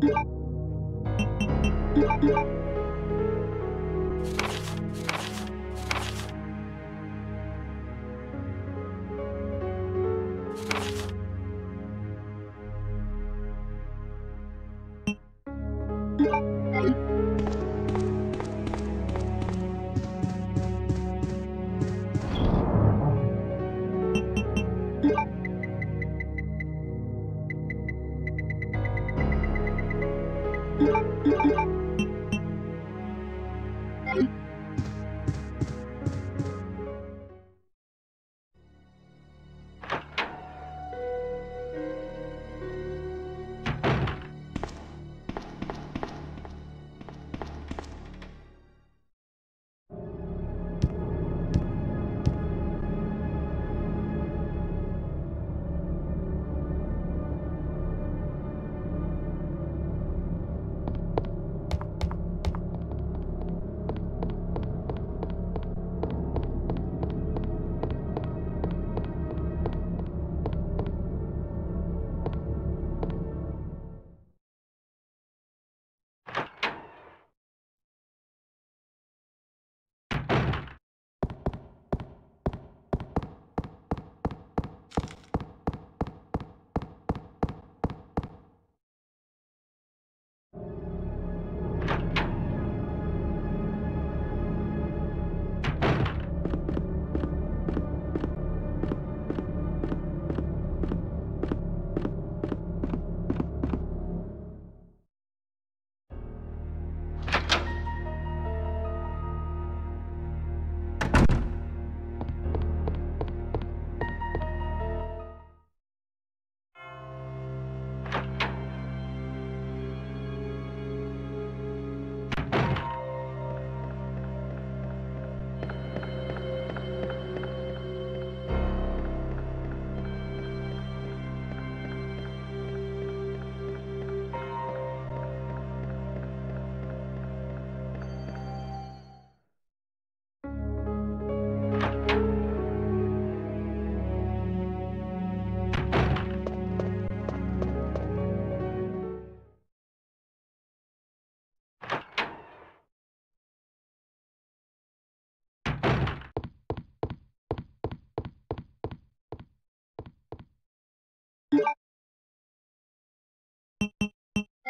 Thank you.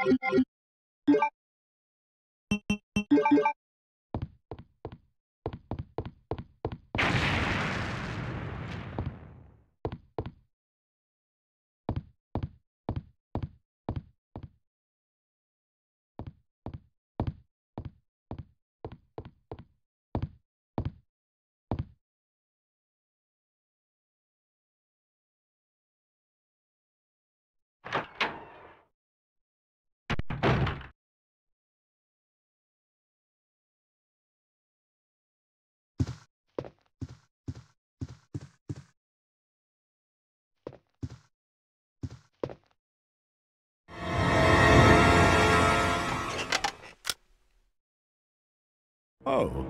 Thank you. Oh,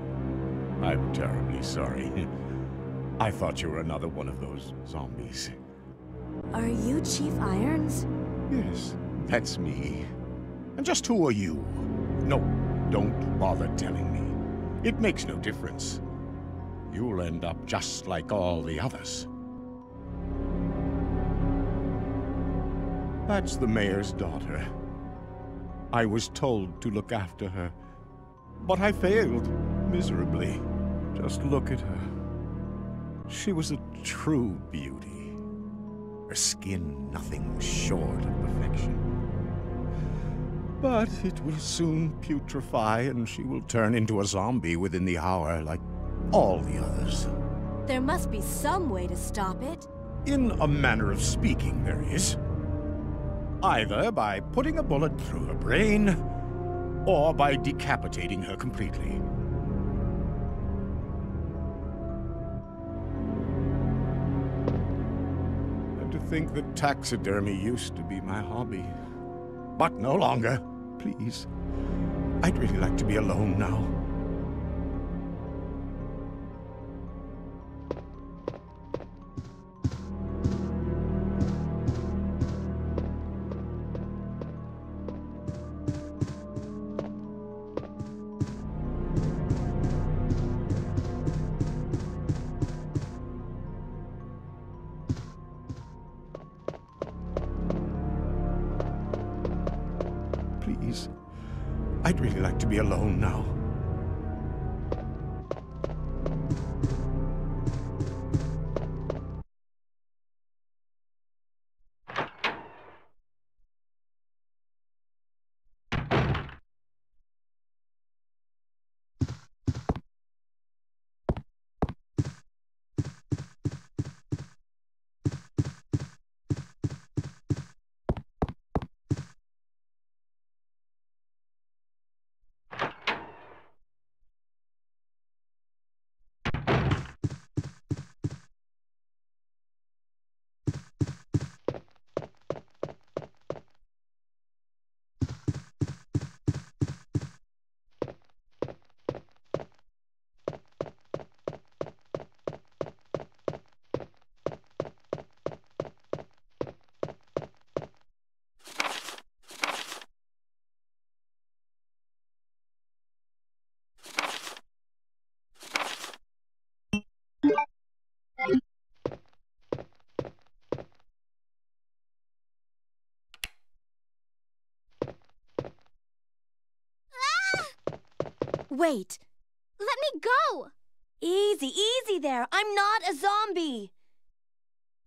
I'm terribly sorry. I thought you were another one of those zombies. Are you Chief Irons? Yes, that's me. And just who are you? No, don't bother telling me. It makes no difference. You'll end up just like all the others. That's the mayor's daughter. I was told to look after her, but I failed miserably. Just look at her. She was a true beauty. Her skin nothing short of perfection. But it will soon putrefy, and she will turn into a zombie within the hour, like all the others. There must be some way to stop it. In a manner of speaking, there is. Either by putting a bullet through her brain, or by decapitating her completely. And to think that taxidermy used to be my hobby. But no longer. Please. I'd really like to be alone now. Please. I'd really like to be alone now. Wait. Let me go! Easy, easy there. I'm not a zombie.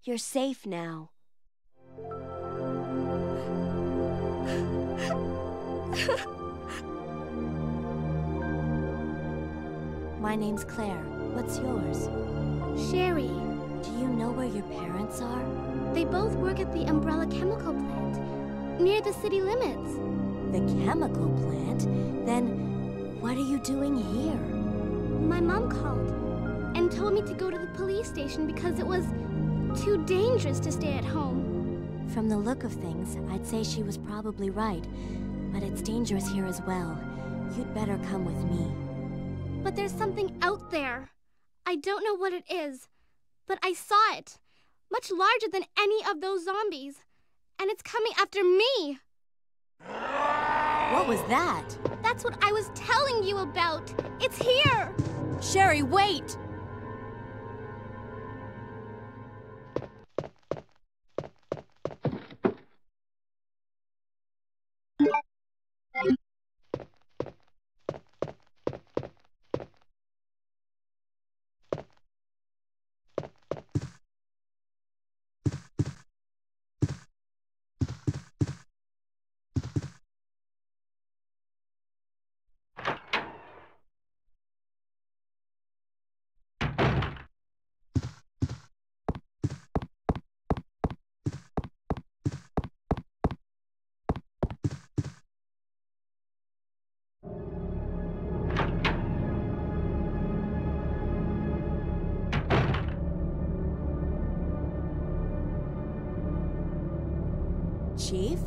You're safe now. My name's Claire. What's yours? Sherry, Do you know where your parents are? they both work at the Umbrella Chemical Plant, near the city limits. The chemical plant? Then what are you doing here? My mom called and told me to go to the police station because it was too dangerous to stay at home. From the look of things, I'd say she was probably right. But it's dangerous here as well. You'd better come with me. But there's something out there. I don't know what it is, but I saw it. Much larger than any of those zombies. And it's coming after me. What was that? That's what I was telling you about. It's here. Sherry, wait! Chief?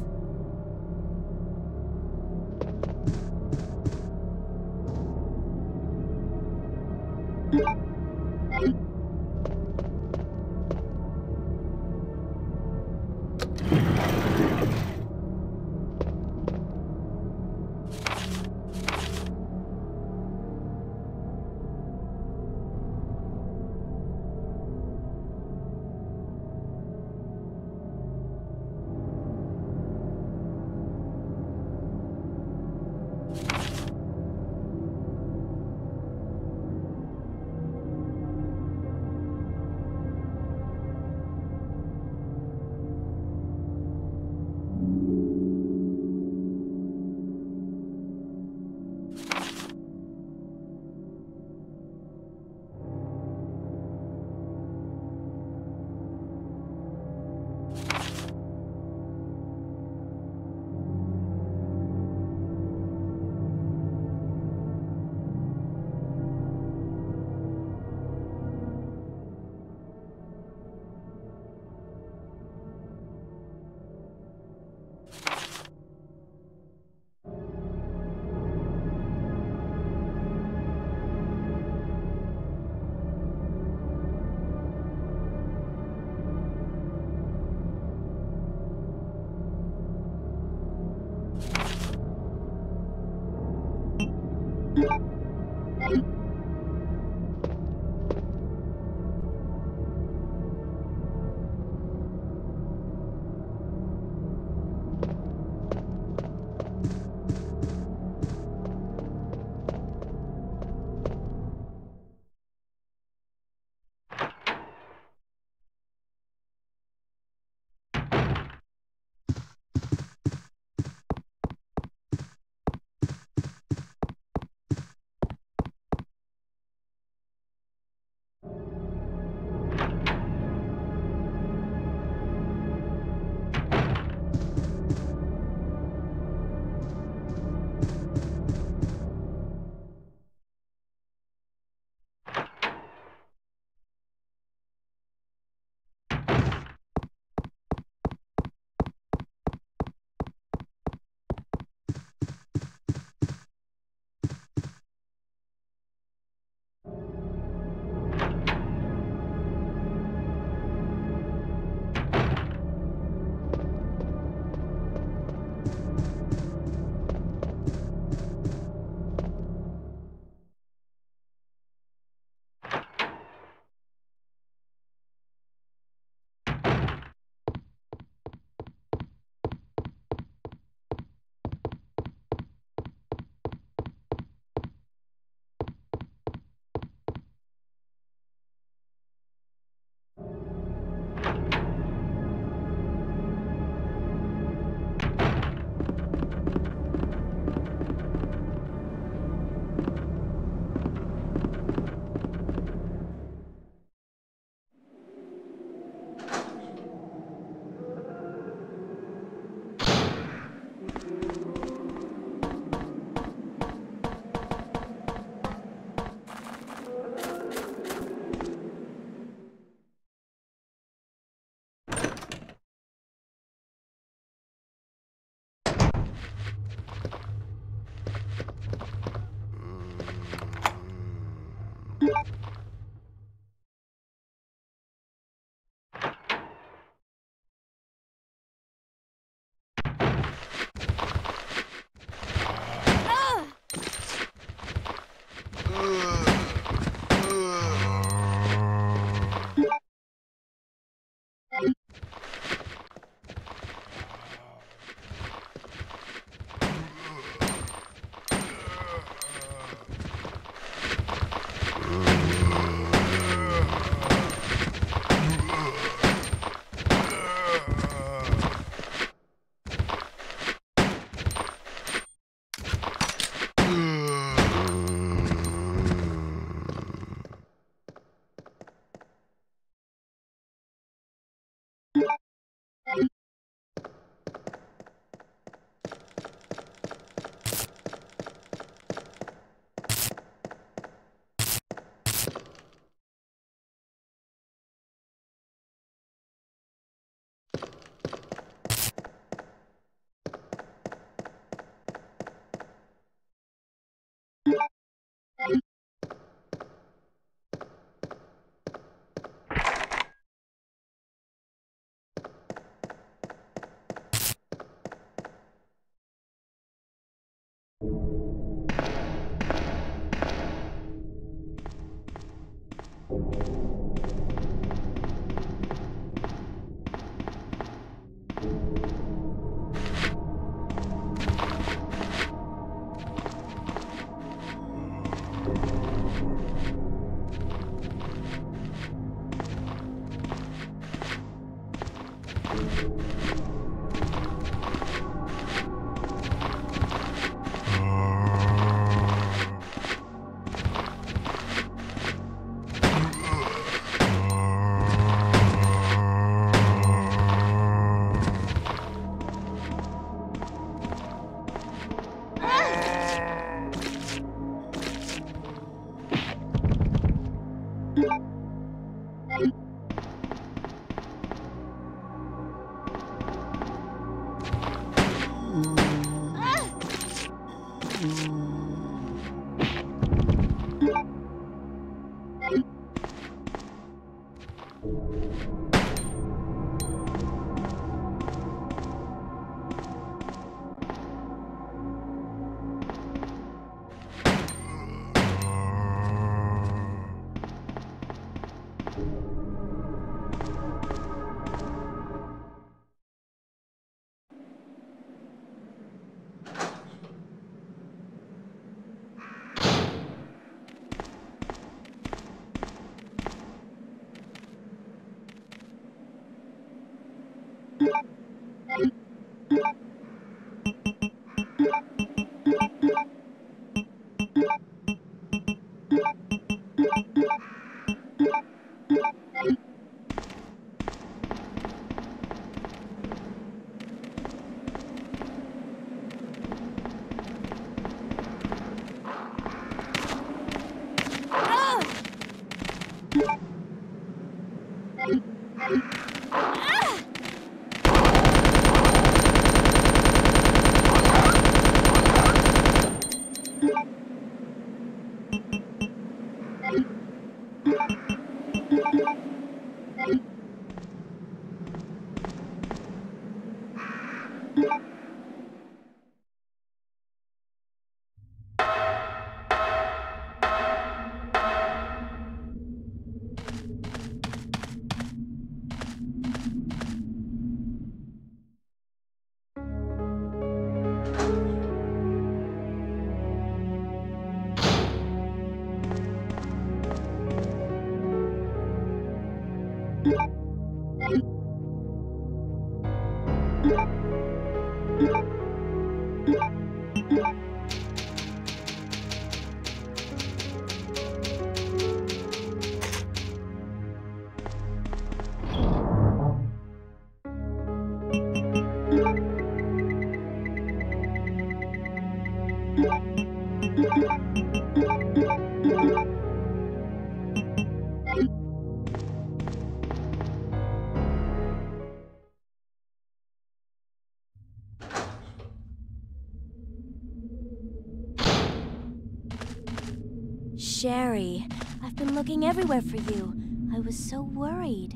Sherry, I've been looking everywhere for you. I was so worried.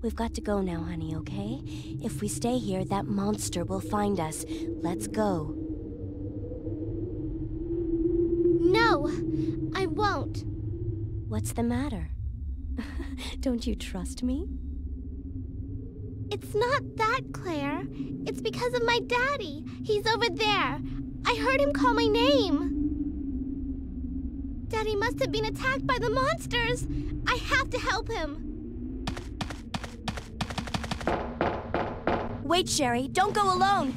We've got to go now, honey, okay? If we stay here, that monster will find us. Let's go. No, I won't. What's the matter? Don't you trust me? It's not that, Claire. It's because of my daddy. He's over there. I heard him call my name. Must have been attacked by the monsters. I have to help him. Wait, Sherry. Don't go alone.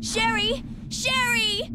Sherry! Sherry!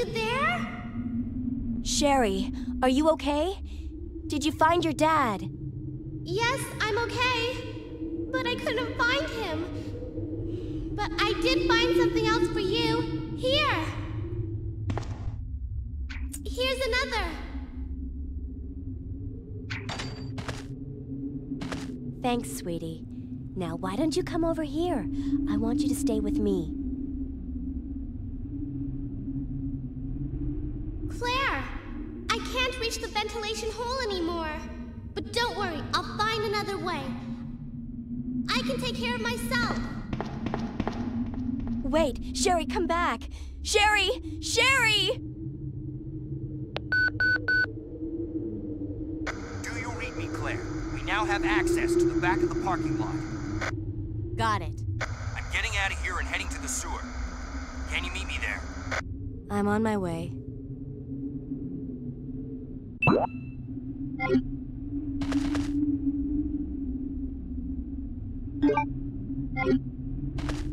You there? Sherry, are you okay? Did you find your dad? Yes, I'm okay. But I couldn't find him. But I did find something else for you. Here. Here's another. Thanks, sweetie. Now, why don't you come over here? I want you to stay with me. The ventilation hole anymore. But don't worry, I'll find another way. I can take care of myself. Wait, Sherry, come back! Sherry! Sherry! Do you read me, Claire? We now have access to the back of the parking lot. Got it. I'm getting out of here and heading to the sewer. Can you meet me there? I'm on my way. Thank you.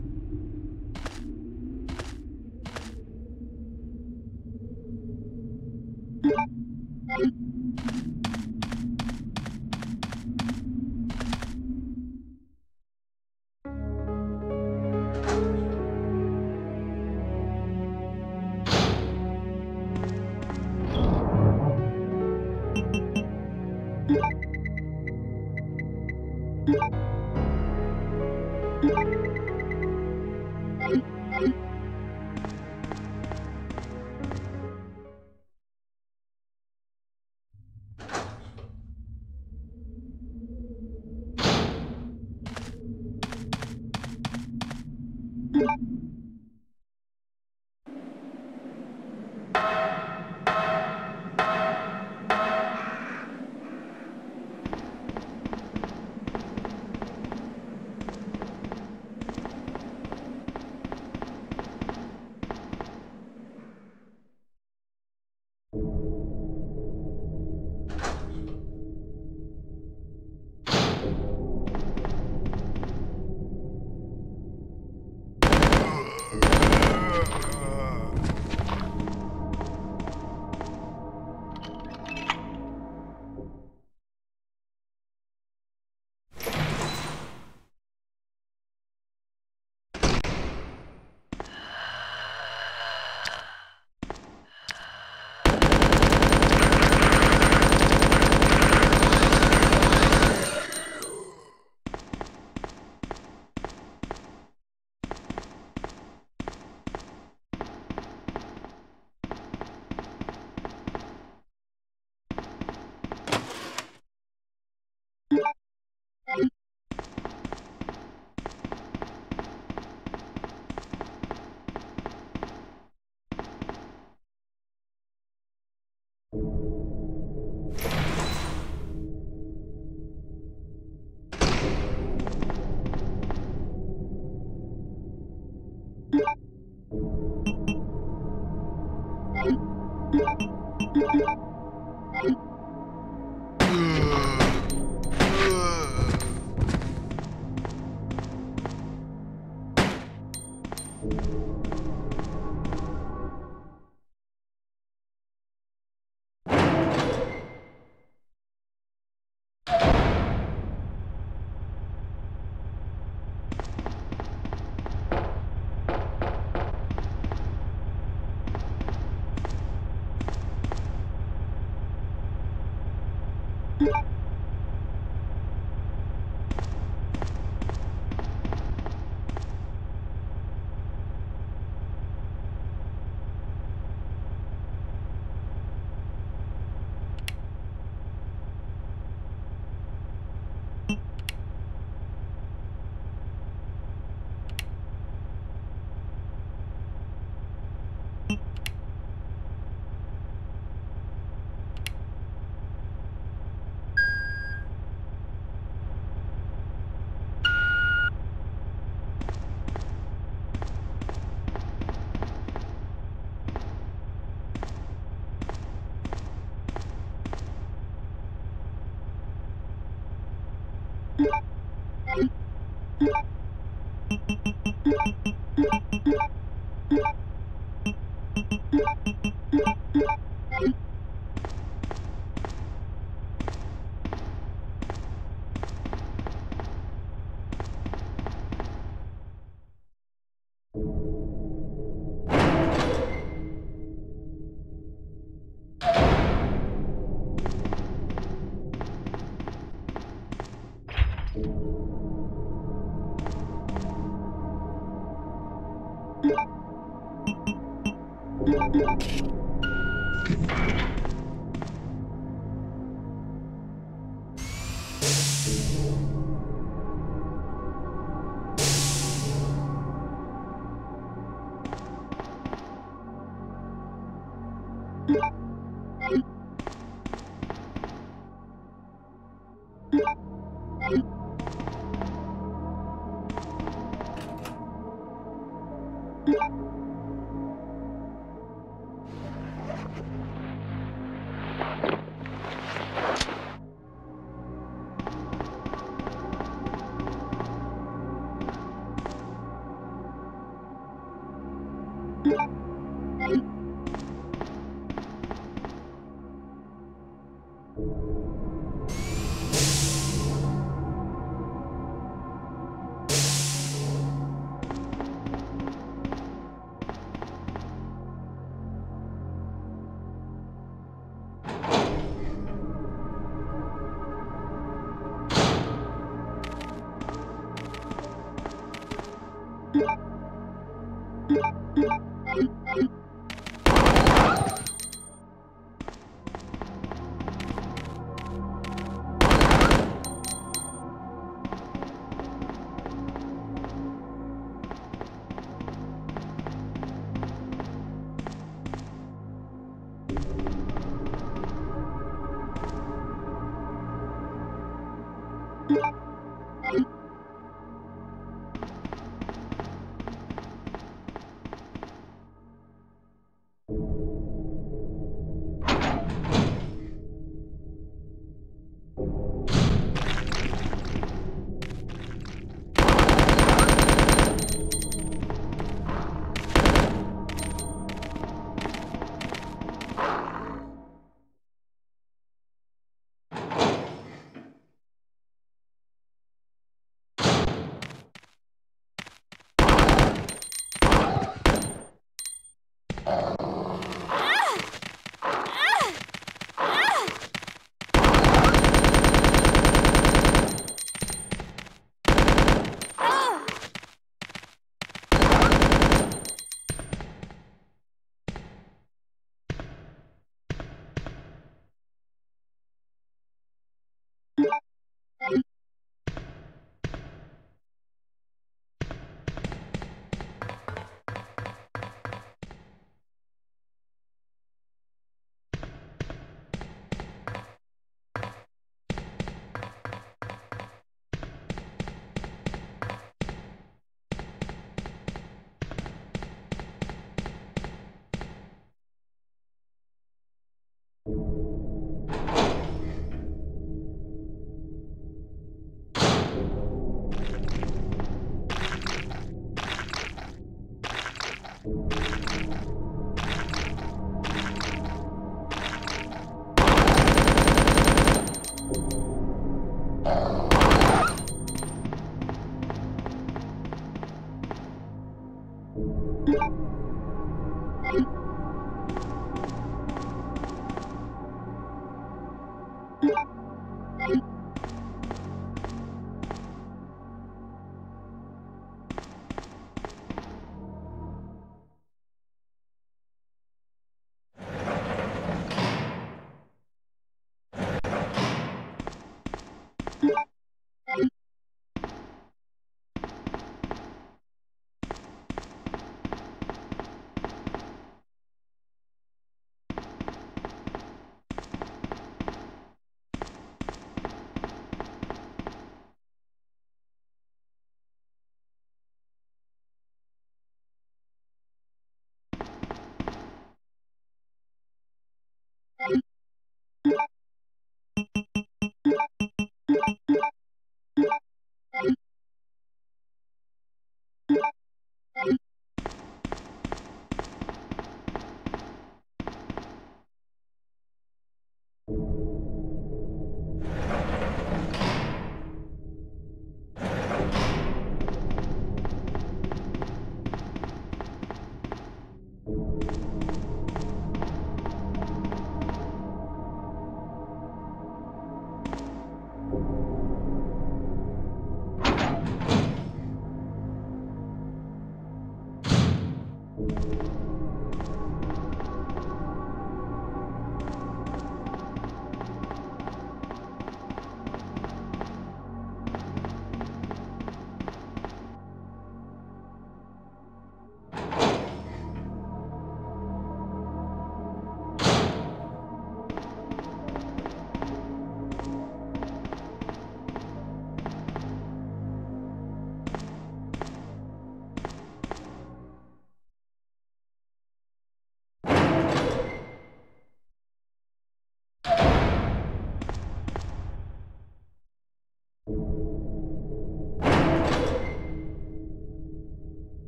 Thank you.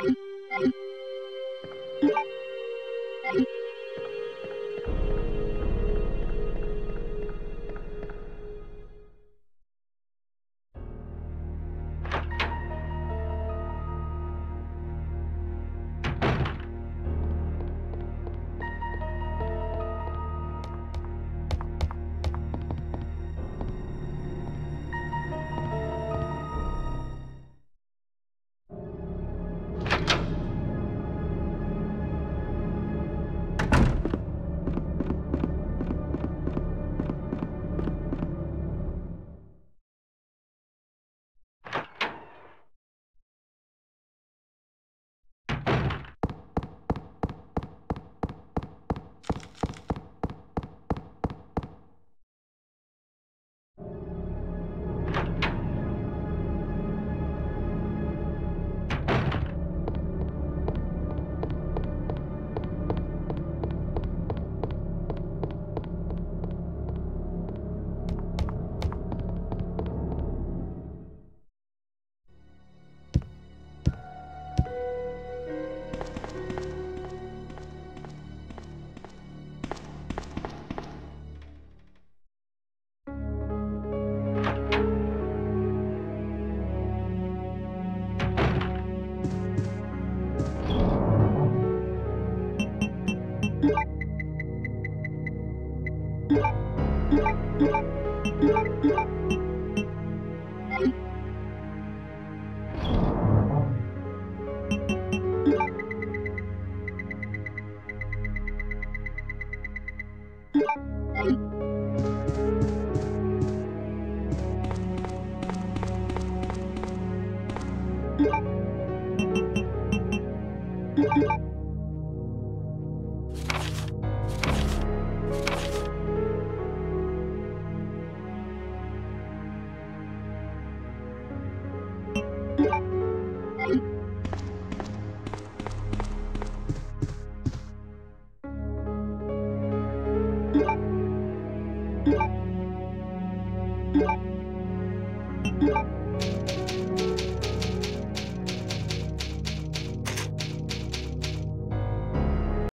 Thank you.